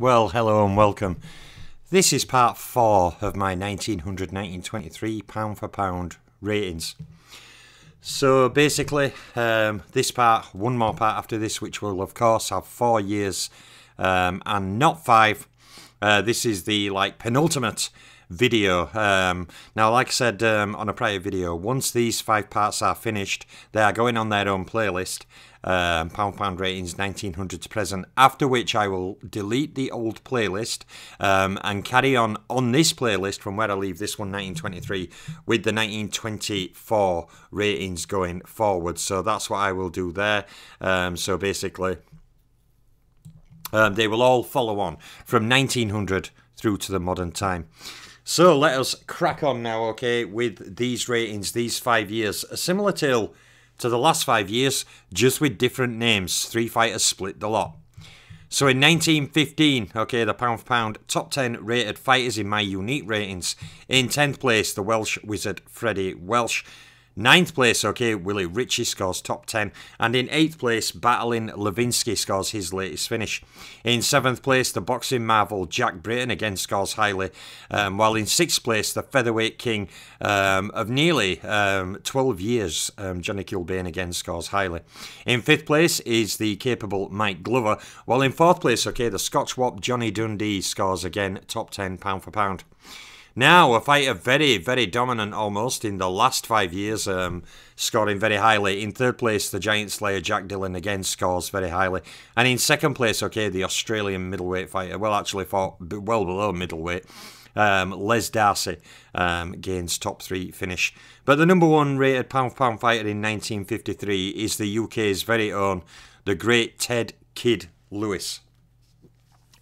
Well, hello and welcome. This is part four of my 1900 1923 pound for pound ratings. So basically, um, this part, one more part after this, which will of course have four years um, and not five. Uh, this is the like penultimate video. Um, now, like I said um, on a prior video, once these five parts are finished, they are going on their own playlist. Um, pound pound ratings 1900 to present. After which I will delete the old playlist um, and carry on on this playlist from where I leave this one 1923 with the 1924 ratings going forward. So that's what I will do there. Um, so basically, um, they will all follow on from 1900 through to the modern time. So let us crack on now, okay, with these ratings, these five years. A similar tale to the last five years, just with different names. Three fighters split the lot. So in 1915, okay, the pound for pound top 10 rated fighters in my unique ratings. In 10th place, the Welsh wizard Freddie Welsh. Ninth place, okay, Willie Ritchie scores top 10. And in eighth place, Battling Levinsky scores his latest finish. In seventh place, the boxing marvel Jack Britton again scores highly. Um, while in sixth place, the featherweight king um, of nearly um, 12 years, um, Johnny Kilbane again scores highly. In fifth place is the capable Mike Glover. While in fourth place, okay, the Scotch Wop Johnny Dundee scores again top 10 pound for pound. Now, a fighter very, very dominant almost in the last five years, um, scoring very highly. In third place, the Giant Slayer Jack Dillon again scores very highly. And in second place, okay, the Australian middleweight fighter, well, actually, fought well below middleweight. Um, Les Darcy um, gains top three finish. But the number one rated pound for pound fighter in 1953 is the UK's very own, the great Ted Kid Lewis.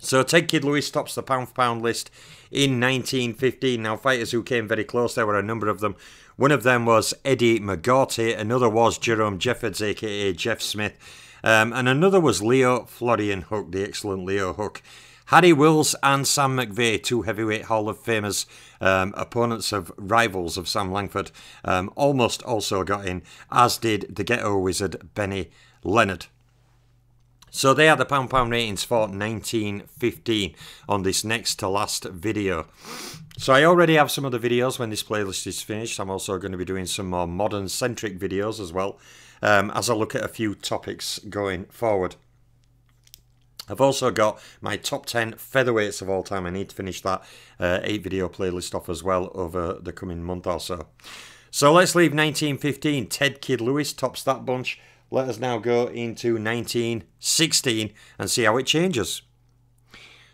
So Ted Kid Lewis tops the pound for pound list in 1915. Now, fighters who came very close, there were a number of them. One of them was Eddie McGoorty, another was Jerome Jeffords, aka Jeff Smith, um, and another was Leo Florian Houck, the excellent Leo Houck. Harry Wills and Sam McVea, two heavyweight Hall of Famers, um, opponents of rivals of Sam Langford, um, almost also got in, as did the ghetto wizard Benny Leonard. So they are the pound pound ratings for 1915 on this next to last video. So I already have some other videos when this playlist is finished. I'm also going to be doing some more modern centric videos as well um, as I look at a few topics going forward. I've also got my top 10 featherweights of all time. I need to finish that uh, 8 video playlist off as well over the coming month or so. So let's leave 1915. Ted Kid Lewis tops that bunch. Let us now go into 1916 and see how it changes.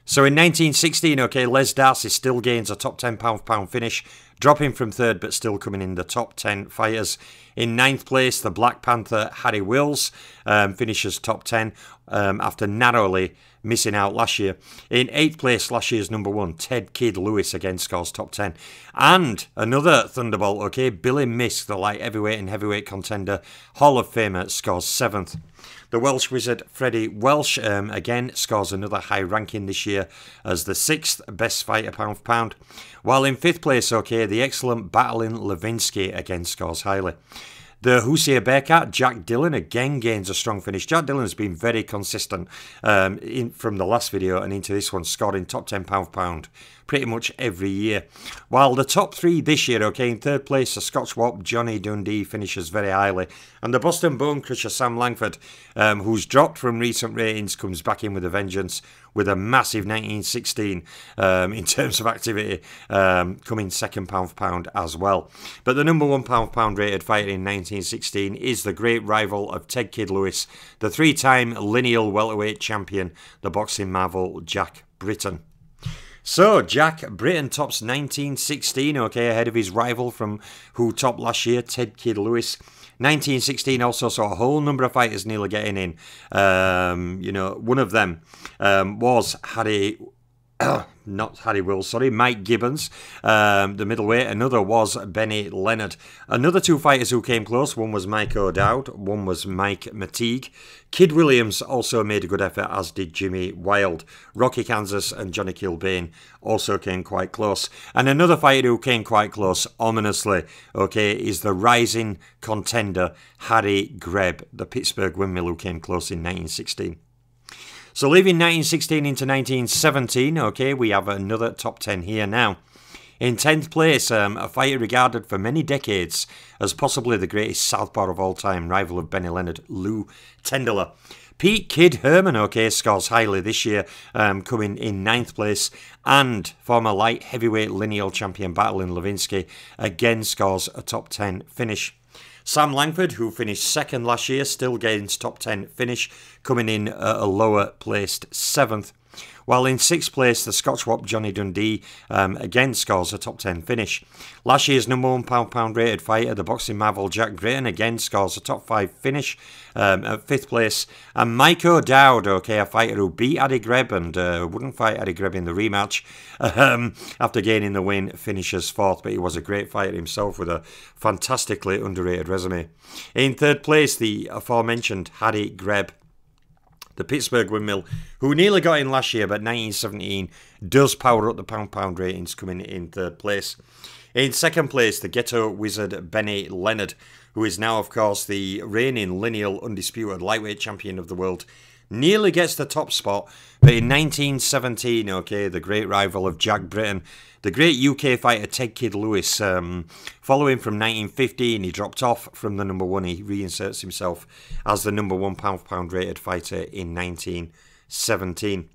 So in 1916, okay, Les Darcy still gains a top 10 pound pound finish, dropping from third but still coming in the top 10 fighters. In ninth place, the Black Panther Harry Wills um, finishes top 10 um, after narrowly missing out last year. In eighth place, last year's number one, Ted Kid Lewis again scores top 10. And another Thunderbolt, okay, Billy Miske, the light heavyweight and heavyweight contender, Hall of Famer, scores seventh. The Welsh wizard Freddie Welsh um, again scores another high ranking this year as the sixth best fighter pound for pound. While in fifth place, okay, the excellent battling Levinsky again scores highly. The Hoosier Bearcat, Jack Dillon, again gains a strong finish. Jack Dillon has been very consistent um, in, from the last video and into this one, scoring top 10 pound pound pretty much every year. While the top three this year, okay, in third place, the Scotch Wop Johnny Dundee finishes very highly. And the Boston Bone Crusher Sam Langford, um, who's dropped from recent ratings, comes back in with a vengeance with a massive 1916 um, in terms of activity, um, coming second pound for pound as well. But the number one pound for pound rated fighter in 1916 is the great rival of Ted Kid Lewis, the three time lineal welterweight champion, the boxing marvel Jack Britton. So, Jack Britton tops 1916, okay, ahead of his rival from who topped last year, Ted Kid Lewis. 1916 also saw a whole number of fighters nearly getting in. Um, you know, one of them um, was Harry not Harry Wills, sorry, Mike Gibbons, um, the middleweight. Another was Benny Leonard. Another two fighters who came close. One was Mike O'Dowd. One was Mike McTigue. Kid Williams also made a good effort, as did Jimmy Wilde. Rocky Kansas and Johnny Kilbane also came quite close. And another fighter who came quite close, ominously, okay, is the rising contender Harry Greb, the Pittsburgh windmill who came close in 1916. So leaving 1916 into 1917, okay, we have another top 10 here now. In 10th place, um, a fighter regarded for many decades as possibly the greatest southpaw of all time, rival of Benny Leonard, Lou Tendler. Pete Kid Herman, okay, scores highly this year, um, coming in ninth place, and former light heavyweight lineal champion Battling Levinsky again scores a top 10 finish. Sam Langford, who finished second last year, still gains top 10 finish, coming in at a lower placed seventh. While in sixth place, the Scotch Wop Johnny Dundee um, again scores a top 10 finish. Last year's number one pound pound rated fighter, the boxing marvel Jack Britton, again scores a top five finish um, at fifth place. And Mike O'Dowd, okay, a fighter who beat Harry Greb and uh, wouldn't fight Harry Greb in the rematch um, after gaining the win, finishes fourth. But he was a great fighter himself with a fantastically underrated resume. In third place, the aforementioned Harry Greb the Pittsburgh Windmill, who nearly got in last year, but 1917 does power up the pound pound ratings, coming in third place. In second place, the ghetto wizard Benny Leonard, who is now, of course, the reigning lineal undisputed lightweight champion of the world, nearly gets the top spot. But in 1917, okay, the great rival of Jack Britton, the great UK fighter Ted Kid Lewis, um, following from 1915, he dropped off from the number one. He reinserts himself as the number one pound pound rated fighter in 1917.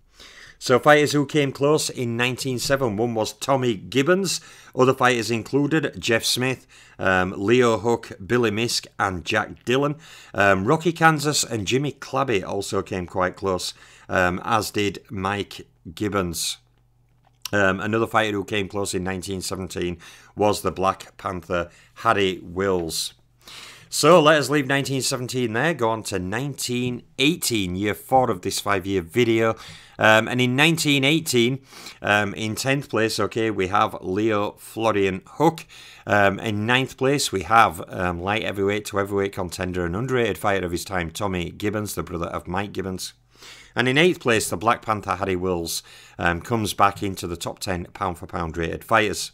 So fighters who came close in 1907, one was Tommy Gibbons. Other fighters included Jeff Smith, um, Leo Houck, Billy Miske, and Jack Dillon. Um, Rocky Kansas and Jimmy Clabby also came quite close, um, as did Mike Gibbons. Um, another fighter who came close in 1917 was the Black Panther Harry Wills. So let us leave 1917 there, go on to 1918, year four of this five year video. Um, and in 1918, um, in 10th place, okay, we have Leo Florian Houck. Um, in ninth place, we have um, light heavyweight to heavyweight contender and underrated fighter of his time, Tommy Gibbons, the brother of Mike Gibbons. And in eighth place, the Black Panther Harry Wills um, comes back into the top 10 pound for pound rated fighters.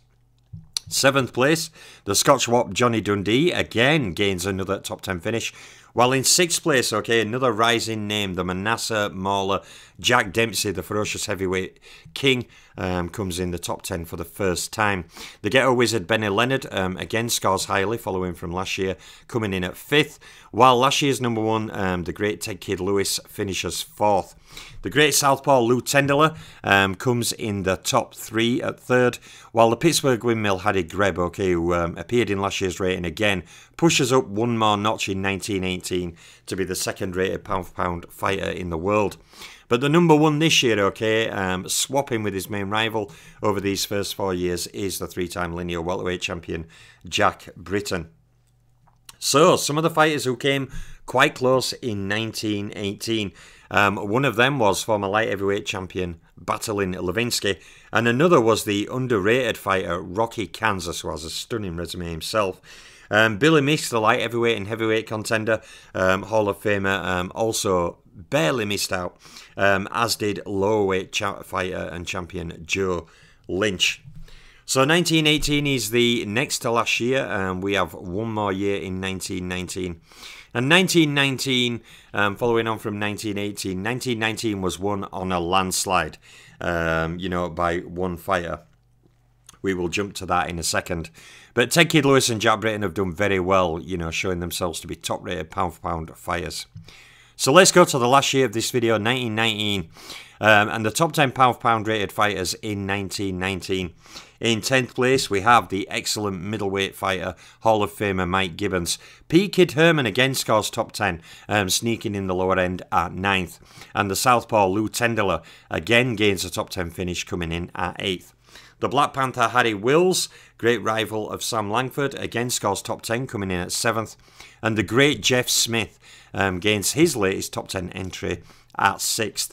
Seventh place, the Scotch Wop Johnny Dundee again gains another top 10 finish. While in sixth place, okay, another rising name, the Manassa Mauler Jack Dempsey, the ferocious heavyweight king, um, comes in the top 10 for the first time. The ghetto wizard Benny Leonard um, again scores highly, following from last year, coming in at fifth. While last year's number one, um, the great Ted Kid Lewis, finishes fourth. The great southpaw Lou Tendler um, comes in the top three at third, while the Pittsburgh windmill Harry Greb, okay, who um, appeared in last year's rating again, pushes up one more notch in 1918 to be the second rated pound for pound fighter in the world. But the number one this year, okay, um, swapping with his main rival over these first four years, is the three time linear welterweight champion Jack Britton. So, some of the fighters who came quite close in 1918. Um, one of them was former light heavyweight champion Battling Levinsky, and another was the underrated fighter Rocky Kansas, who has a stunning resume himself. Um, Billy Miske, the light heavyweight and heavyweight contender, um, Hall of Famer, um, also barely missed out, um, as did lower cha- fighter and champion Joe Lynch. So 1918 is the next to last year, and we have one more year in 1919. And 1919, um, following on from 1918, 1919 was won on a landslide, um, you know, by one fighter. We will jump to that in a second. But Ted Kid Lewis and Jack Britton have done very well, you know, showing themselves to be top rated pound for pound fighters. So let's go to the last year of this video, 1919, um, and the top 10 pound for pound rated fighters in 1919. In 10th place, we have the excellent middleweight fighter, Hall of Famer Mike Gibbons. P. Kid Herman again scores top 10, um, sneaking in the lower end at 9th. And the Southpaw Lou Tendler again gains a top 10 finish, coming in at 8th. The Black Panther Harry Wills, great rival of Sam Langford, again scores top 10, coming in at 7th. And the great Jeff Smith um, gains his latest top 10 entry at 6th.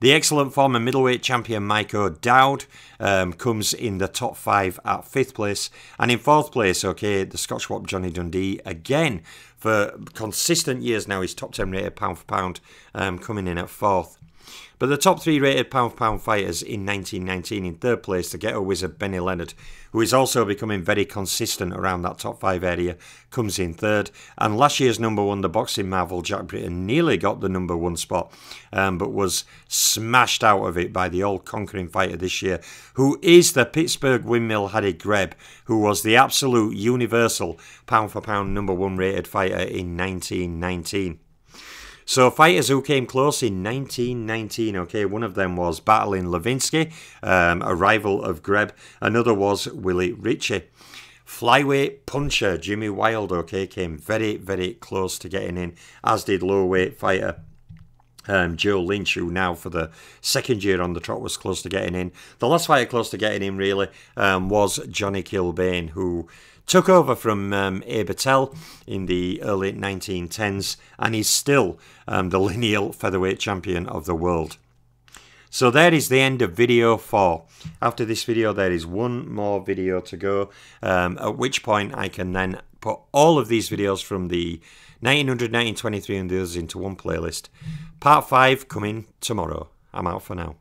The excellent former middleweight champion Mike O'Dowd um, comes in the top five at fifth place. And in fourth place, okay, the Scotch Wop Johnny Dundee again for consistent years now, he's top 10 rated pound for pound, um, coming in at fourth. But the top three rated pound for pound fighters in 1919 in third place, the ghetto wizard Benny Leonard, who is also becoming very consistent around that top five area, comes in third. And last year's number one, the boxing marvel Jack Britton, nearly got the number one spot, um, but was smashed out of it by the old conquering fighter this year, who is the Pittsburgh windmill Harry Greb, who was the absolute universal pound for pound number one rated fighter in 1919. So fighters who came close in 1919, okay, one of them was battling Levinsky, um, a rival of Greb. Another was Willie Ritchie. Flyweight puncher Jimmy Wilde, okay, came very, very close to getting in, as did low weight fighter um, Joe Lynch, who now for the second year on the trot was close to getting in. The last fighter close to getting in really um, was Johnny Kilbane, who took over from um, Abe Attell in the early 1910s and is still um, the lineal featherweight champion of the world. So there is the end of video 4. After this video there is one more video to go, um, at which point I can then put all of these videos from the 1900, 1923 and the others into one playlist. Part 5 coming tomorrow. I'm out for now.